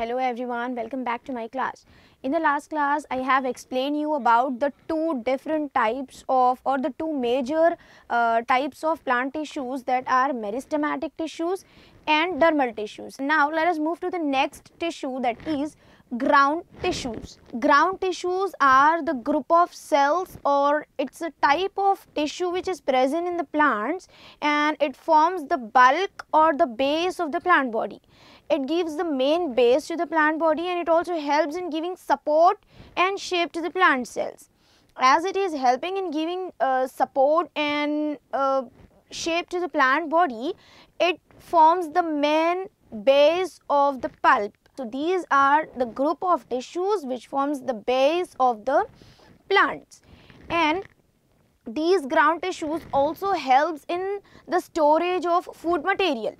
Hello everyone, welcome back to my class. In the last class, I have explained you about the two different types of or the two major uh, types of plant tissues that are meristematic tissues and dermal tissues. Now let us move to the next tissue that is ground tissues. Ground tissues are the group of cells or it's a type of tissue which is present in the plants and it forms the bulk or the base of the plant body. It gives the main base to the plant body and it also helps in giving support and shape to the plant cells. As it is helping in giving uh, support and uh, shape to the plant body, it forms the main base of the pulp so, these are the group of tissues which forms the base of the plants and these ground tissues also helps in the storage of food material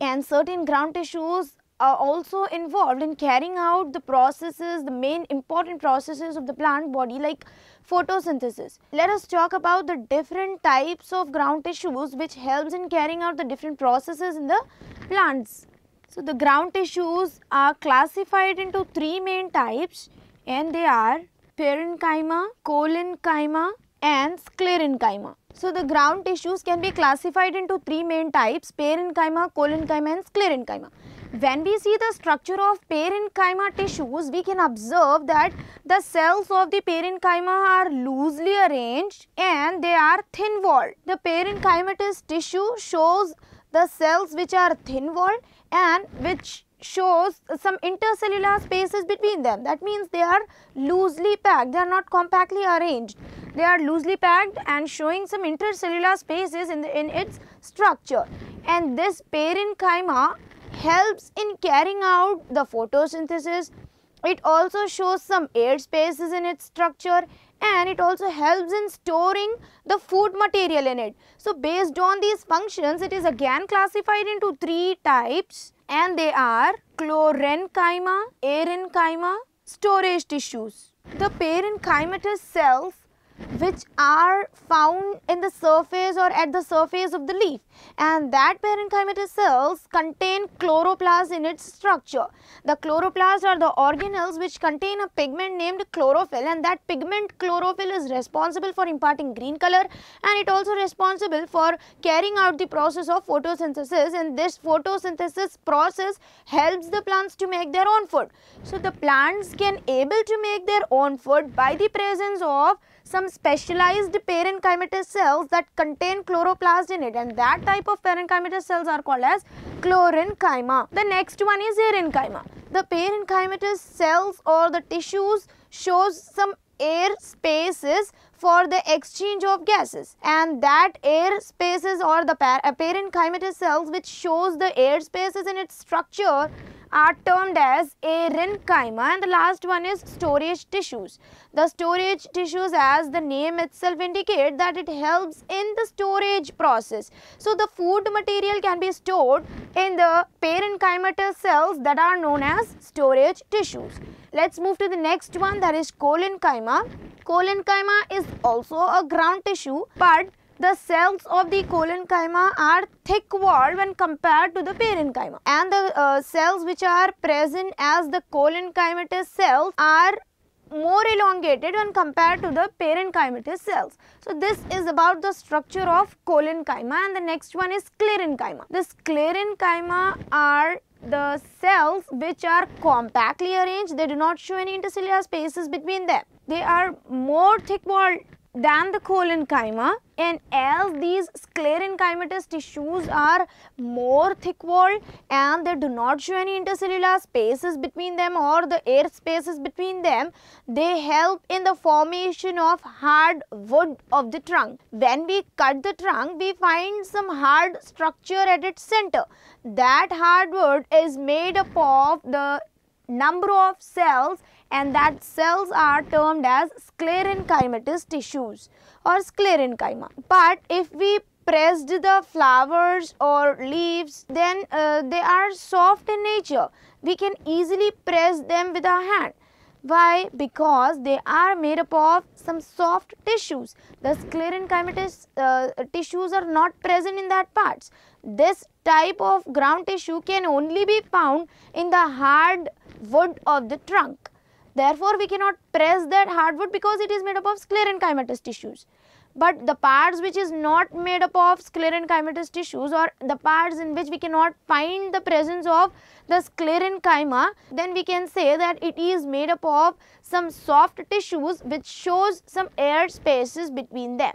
and certain ground tissues are also involved in carrying out the processes, the main important processes of the plant body like photosynthesis. Let us talk about the different types of ground tissues which helps in carrying out the different processes in the plants. So, the ground tissues are classified into three main types and they are parenchyma, collenchyma and sclerenchyma. So, the ground tissues can be classified into three main types parenchyma, collenchyma and sclerenchyma. When we see the structure of parenchyma tissues, we can observe that the cells of the parenchyma are loosely arranged and they are thin walled. The parenchymatous tissue shows the cells which are thin walled and which shows some intercellular spaces between them. That means they are loosely packed, they are not compactly arranged. They are loosely packed and showing some intercellular spaces in, the, in its structure. And this parenchyma helps in carrying out the photosynthesis. It also shows some air spaces in its structure and it also helps in storing the food material in it. So, based on these functions, it is again classified into three types and they are chlorenchyma, aerenchyma, storage tissues. The parenchymatous cells which are found in the surface or at the surface of the leaf and that parenchymatous cells contain chloroplast in its structure. The chloroplasts are the organelles which contain a pigment named chlorophyll and that pigment chlorophyll is responsible for imparting green color and it also responsible for carrying out the process of photosynthesis and this photosynthesis process helps the plants to make their own food. So, the plants can able to make their own food by the presence of some specialized parenchymatous cells that contain chloroplast in it and that type of parenchymatous cells are called as chlorenchyma. The next one is aerenchyma. The parenchymatous cells or the tissues shows some air spaces for the exchange of gases and that air spaces or the parenchymatous cells which shows the air spaces in its structure are termed as aerenchyma and the last one is storage tissues. The storage tissues as the name itself indicate that it helps in the storage process. So, the food material can be stored in the parenchymatous cells that are known as storage tissues. Let us move to the next one that is collenchyma. Collenchyma is also a ground tissue but the cells of the collenchyma are thick walled when compared to the parenchyma and the uh, cells which are present as the collenchymatous cells are more elongated when compared to the parenchymatous cells. So, this is about the structure of collenchyma and the next one is sclerenchyma. The sclerenchyma are the cells which are compactly arranged, they do not show any intercellular spaces between them. They are more thick walled than the collenchyma and as these sclerenchymatous tissues are more thick walled and they do not show any intercellular spaces between them or the air spaces between them they help in the formation of hard wood of the trunk. When we cut the trunk we find some hard structure at its center. That hard wood is made up of the number of cells and that cells are termed as sclerenchymatous tissues or sclerenchyma. But if we pressed the flowers or leaves then uh, they are soft in nature. We can easily press them with our hand. Why? Because they are made up of some soft tissues. The sclerenchymatous uh, tissues are not present in that parts. This type of ground tissue can only be found in the hard wood of the trunk. Therefore, we cannot press that hardwood because it is made up of sclerenchymatous tissues. But the parts which is not made up of sclerenchymatous tissues or the parts in which we cannot find the presence of the sclerenchyma, then we can say that it is made up of some soft tissues which shows some air spaces between them.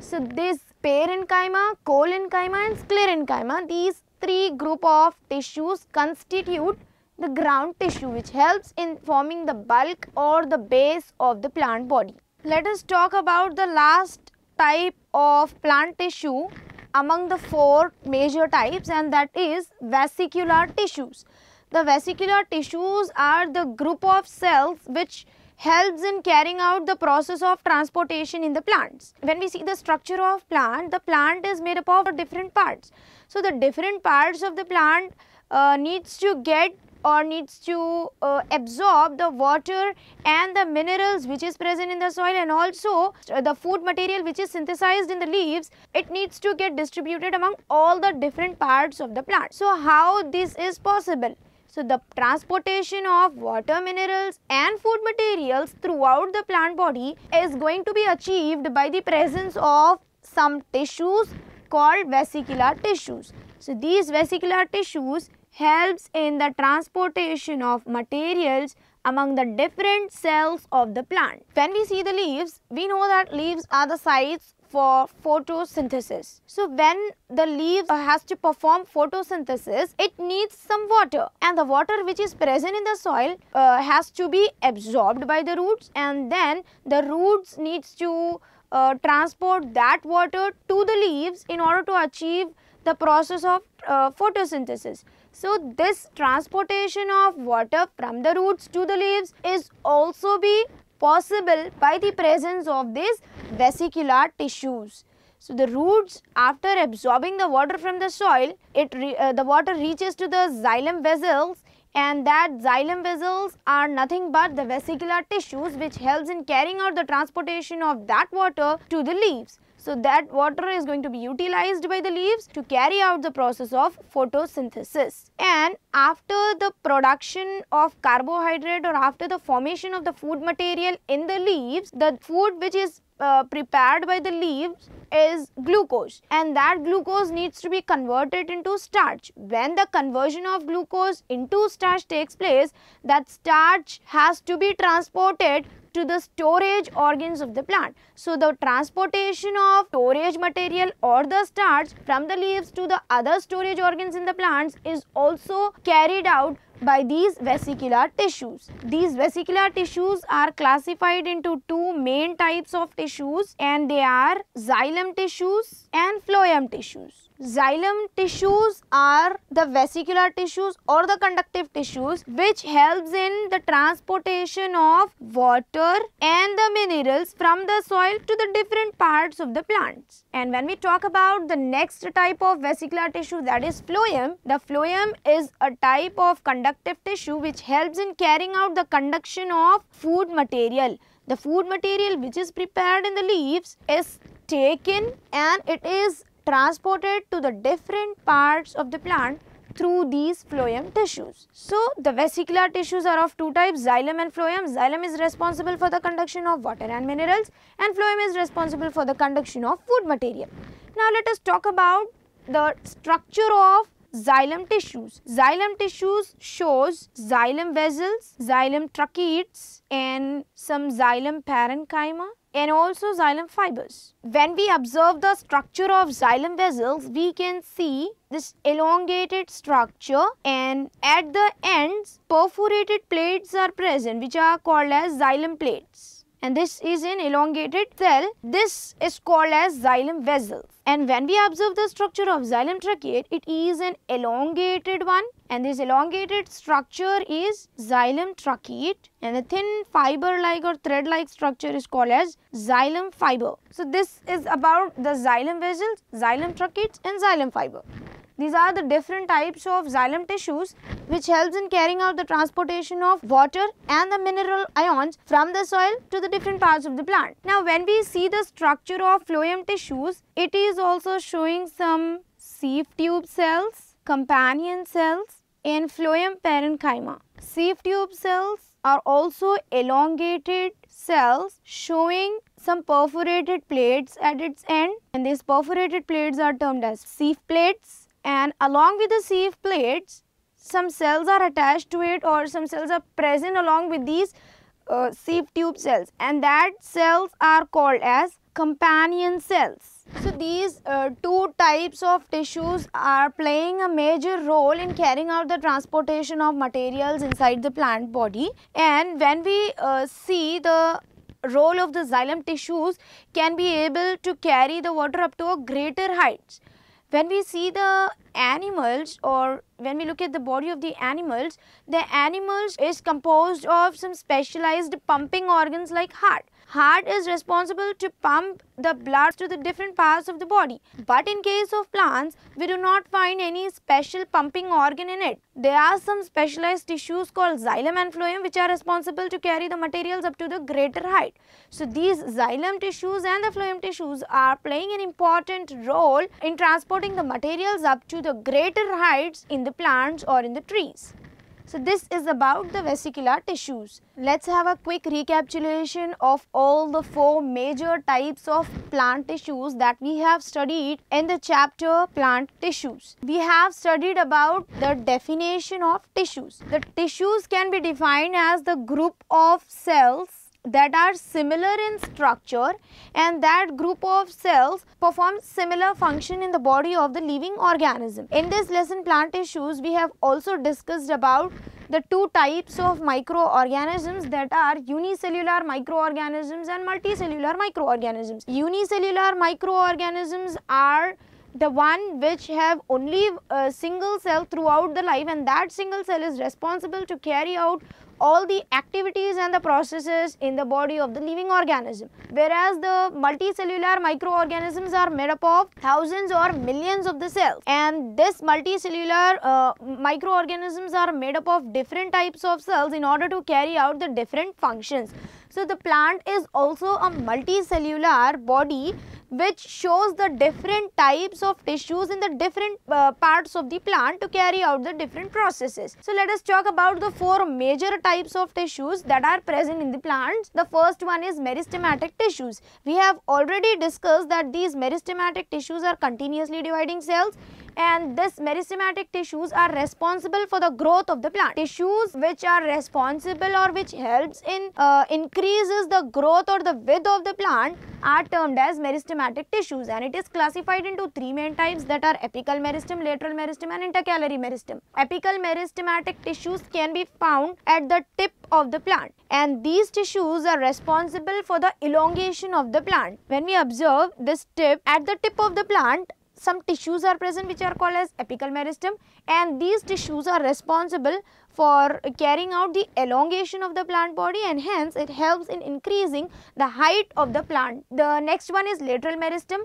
So, this parenchyma, collenchyma and sclerenchyma, these three group of tissues constitute the ground tissue which helps in forming the bulk or the base of the plant body. Let us talk about the last type of plant tissue among the four major types and that is vesicular tissues. The vesicular tissues are the group of cells which helps in carrying out the process of transportation in the plants. When we see the structure of plant, the plant is made up of different parts. So, the different parts of the plant uh, needs to get or needs to uh, absorb the water and the minerals which is present in the soil and also uh, the food material which is synthesized in the leaves it needs to get distributed among all the different parts of the plant. So, how this is possible? So, the transportation of water minerals and food materials throughout the plant body is going to be achieved by the presence of some tissues called vesicular tissues. So, these vesicular tissues helps in the transportation of materials among the different cells of the plant. When we see the leaves, we know that leaves are the sites for photosynthesis. So, when the leaf has to perform photosynthesis, it needs some water and the water which is present in the soil uh, has to be absorbed by the roots and then the roots needs to uh, transport that water to the leaves in order to achieve the process of uh, photosynthesis. So, this transportation of water from the roots to the leaves is also be possible by the presence of these vesicular tissues. So, the roots after absorbing the water from the soil, it uh, the water reaches to the xylem vessels and that xylem vessels are nothing but the vesicular tissues which helps in carrying out the transportation of that water to the leaves. So, that water is going to be utilized by the leaves to carry out the process of photosynthesis. And after the production of carbohydrate or after the formation of the food material in the leaves, the food which is uh, prepared by the leaves is glucose and that glucose needs to be converted into starch. When the conversion of glucose into starch takes place, that starch has to be transported to the storage organs of the plant. So, the transportation of storage material or the starch from the leaves to the other storage organs in the plants is also carried out by these vesicular tissues. These vesicular tissues are classified into two main types of tissues and they are xylem tissues and phloem tissues. Xylem tissues are the vesicular tissues or the conductive tissues which helps in the transportation of water and the minerals from the soil to the different parts of the plants. And when we talk about the next type of vesicular tissue that is phloem, the phloem is a type of conductive tissue which helps in carrying out the conduction of food material. The food material which is prepared in the leaves is taken and it is transported to the different parts of the plant through these phloem tissues. So, the vesicular tissues are of two types xylem and phloem. Xylem is responsible for the conduction of water and minerals and phloem is responsible for the conduction of food material. Now, let us talk about the structure of xylem tissues. Xylem tissues shows xylem vessels, xylem tracheids and some xylem parenchyma and also xylem fibers. When we observe the structure of xylem vessels, we can see this elongated structure and at the ends perforated plates are present which are called as xylem plates and this is an elongated cell. This is called as xylem vessels. And when we observe the structure of xylem tracheate, it is an elongated one and this elongated structure is xylem tracheate and the thin fiber like or thread like structure is called as xylem fiber. So, this is about the xylem vessels, xylem tracheates and xylem fiber. These are the different types of xylem tissues which helps in carrying out the transportation of water and the mineral ions from the soil to the different parts of the plant. Now when we see the structure of phloem tissues, it is also showing some sieve tube cells, companion cells and phloem parenchyma. Sieve tube cells are also elongated cells showing some perforated plates at its end and these perforated plates are termed as sieve plates and along with the sieve plates some cells are attached to it or some cells are present along with these uh, sieve tube cells and that cells are called as companion cells. So, these uh, two types of tissues are playing a major role in carrying out the transportation of materials inside the plant body and when we uh, see the role of the xylem tissues can be able to carry the water up to a greater heights. When we see the animals or when we look at the body of the animals, the animals is composed of some specialized pumping organs like heart. Heart is responsible to pump the blood to the different parts of the body. But in case of plants, we do not find any special pumping organ in it. There are some specialized tissues called xylem and phloem which are responsible to carry the materials up to the greater height. So, these xylem tissues and the phloem tissues are playing an important role in transporting the materials up to the greater heights in the plants or in the trees. So, this is about the vesicular tissues. Let's have a quick recapitulation of all the four major types of plant tissues that we have studied in the chapter plant tissues. We have studied about the definition of tissues. The tissues can be defined as the group of cells that are similar in structure and that group of cells perform similar function in the body of the living organism. In this lesson plant tissues we have also discussed about the two types of microorganisms that are unicellular microorganisms and multicellular microorganisms. Unicellular microorganisms are the one which have only a single cell throughout the life and that single cell is responsible to carry out all the activities and the processes in the body of the living organism. Whereas the multicellular microorganisms are made up of thousands or millions of the cells and this multicellular uh, microorganisms are made up of different types of cells in order to carry out the different functions. So, the plant is also a multicellular body which shows the different types of tissues in the different uh, parts of the plant to carry out the different processes. So, let us talk about the four major types of tissues that are present in the plants. The first one is meristematic tissues. We have already discussed that these meristematic tissues are continuously dividing cells and this meristematic tissues are responsible for the growth of the plant. Tissues which are responsible or which helps in uh, increases the growth or the width of the plant are termed as meristematic tissues and it is classified into three main types that are apical meristem, lateral meristem and intercalary meristem. Apical meristematic tissues can be found at the tip of the plant and these tissues are responsible for the elongation of the plant. When we observe this tip at the tip of the plant some tissues are present which are called as apical meristem and these tissues are responsible for carrying out the elongation of the plant body and hence it helps in increasing the height of the plant. The next one is lateral meristem.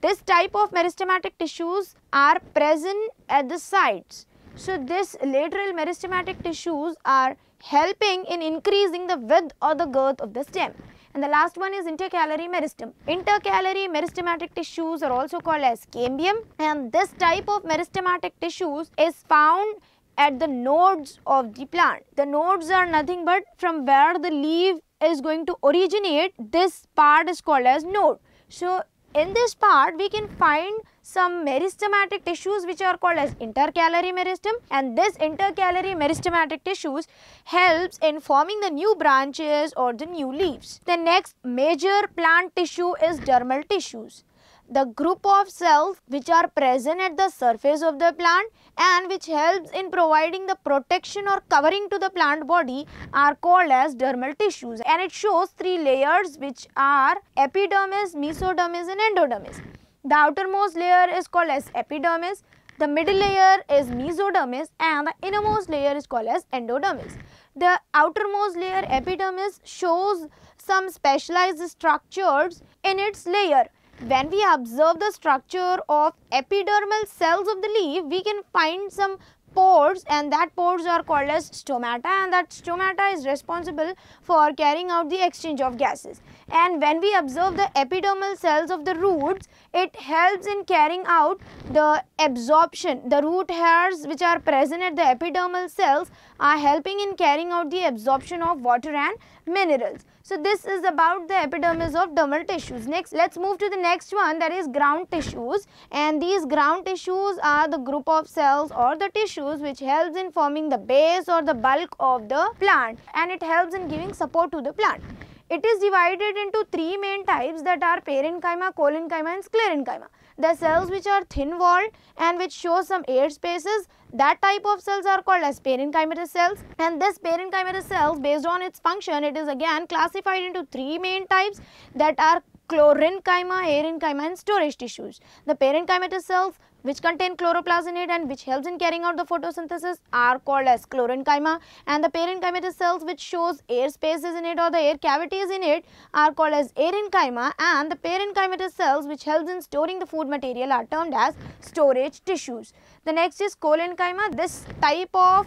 This type of meristematic tissues are present at the sides. So, this lateral meristematic tissues are helping in increasing the width or the girth of the stem and the last one is intercalary meristem. Intercalary meristematic tissues are also called as cambium and this type of meristematic tissues is found at the nodes of the plant. The nodes are nothing but from where the leaf is going to originate this part is called as node. So, in this part we can find some meristematic tissues which are called as intercalary meristem and this intercalary meristematic tissues helps in forming the new branches or the new leaves. The next major plant tissue is dermal tissues the group of cells which are present at the surface of the plant and which helps in providing the protection or covering to the plant body are called as dermal tissues and it shows three layers which are epidermis, mesodermis and endodermis. The outermost layer is called as epidermis, the middle layer is mesodermis and the innermost layer is called as endodermis. The outermost layer epidermis shows some specialized structures in its layer when we observe the structure of epidermal cells of the leaf, we can find some pores and that pores are called as stomata and that stomata is responsible for carrying out the exchange of gases. And when we observe the epidermal cells of the roots, it helps in carrying out the absorption. The root hairs which are present at the epidermal cells are helping in carrying out the absorption of water and minerals. So, this is about the epidermis of dermal tissues. Next, let us move to the next one that is ground tissues and these ground tissues are the group of cells or the tissues which helps in forming the base or the bulk of the plant and it helps in giving support to the plant. It is divided into three main types that are parenchyma, collenchyma and sclerenchyma. The cells which are thin walled and which show some air spaces, that type of cells are called as parenchymatous cells and this parenchymatous cells based on its function it is again classified into three main types that are chlorenchyma, aerenchyma and storage tissues. The parenchymatous cells which contain chloroplast in it and which helps in carrying out the photosynthesis are called as chlorenchyma and the parenchymatous cells which shows air spaces in it or the air cavities in it are called as aerenchyma and the parenchymatous cells which helps in storing the food material are termed as storage tissues. The next is collenchyma. This type of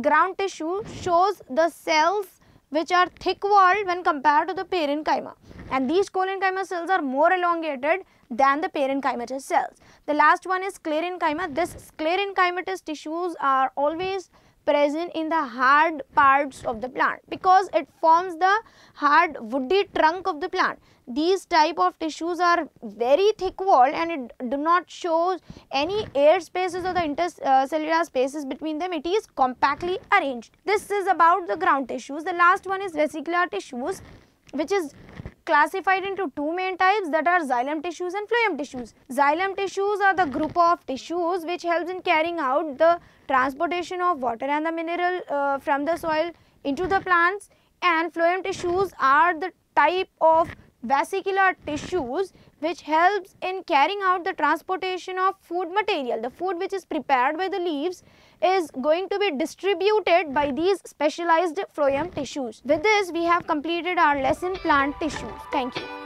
ground tissue shows the cells which are thick walled when compared to the parenchyma and these collenchyma cells are more elongated than the parenchymatous cells. The last one is sclerenchyma. This sclerenchymatous tissues are always present in the hard parts of the plant because it forms the hard woody trunk of the plant. These type of tissues are very thick walled and it do not show any air spaces or the intercellular spaces between them. It is compactly arranged. This is about the ground tissues. The last one is vesicular tissues which is classified into two main types that are xylem tissues and phloem tissues. Xylem tissues are the group of tissues which helps in carrying out the transportation of water and the mineral uh, from the soil into the plants and phloem tissues are the type of vesicular tissues which helps in carrying out the transportation of food material. The food which is prepared by the leaves is going to be distributed by these specialized phloem tissues. With this, we have completed our lesson plant tissues. Thank you.